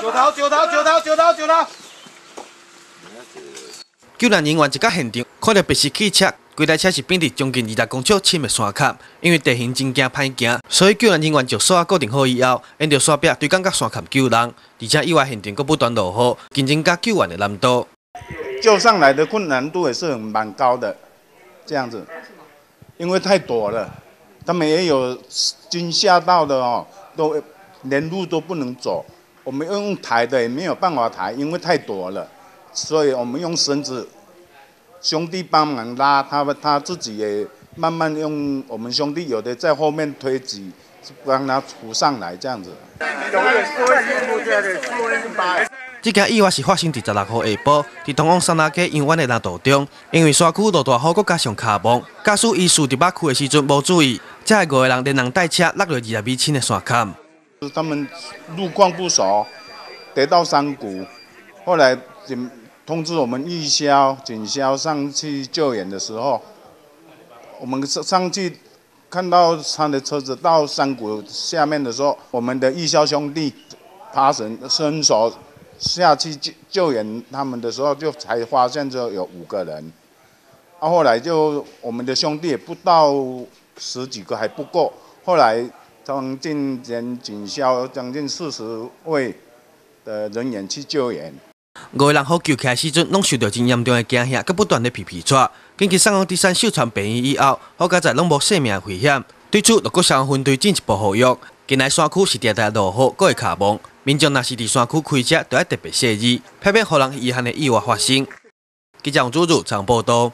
九头九头九头九头九头。救援人员一到现场，看到白色汽车，规台车是变伫将近二十公尺深的山坎，因为地形真惊歹行，所以救援人员就线固定好以后，沿着山壁对港到山坎救人，而且意外现场阁不断落雨，竞争加救援的难度。救上来的困难度也是很蛮高的，这样子，因为太陡了，他们也有惊吓到的哦，都连路都不能走，我们用抬的也没有办法抬，因为太多了，所以我们用绳子，兄弟帮忙拉，他们他自己也慢慢用，我们兄弟有的在后面推挤，帮他扶上来这样子。这件意外是发生伫十六号下晡，在东往三拉街永远的南道中，因为山区落大雨，搁加上卡蒙，驾驶医师伫北区的时阵无注意，这五个人连人带车落入二十米深的山坎。他们路况不熟，跌到山谷，后来警通知我们预消、警消上去救援的时候，我们上上去看到他的车子到山谷下面的时候，我们的义消兄弟爬绳伸手。下去救救援他们的时候，就才发现就有五个人。啊，后来就我们的兄弟也不到十几个，还不够。后来将近连警消将近四十位的人员去救援。五个人好救起来时阵，拢受到真严重的惊吓，佮不断的皮皮喘。紧急送往第三秀传病院以后，好在拢无生命危险。对此，六国消防分队进一步呼吁：近来山区是常常落雨，搁会卡蒙。民众若是伫山区开车，都要特别小心，避免可能遗憾的意外发生。记者王祖祖常报道。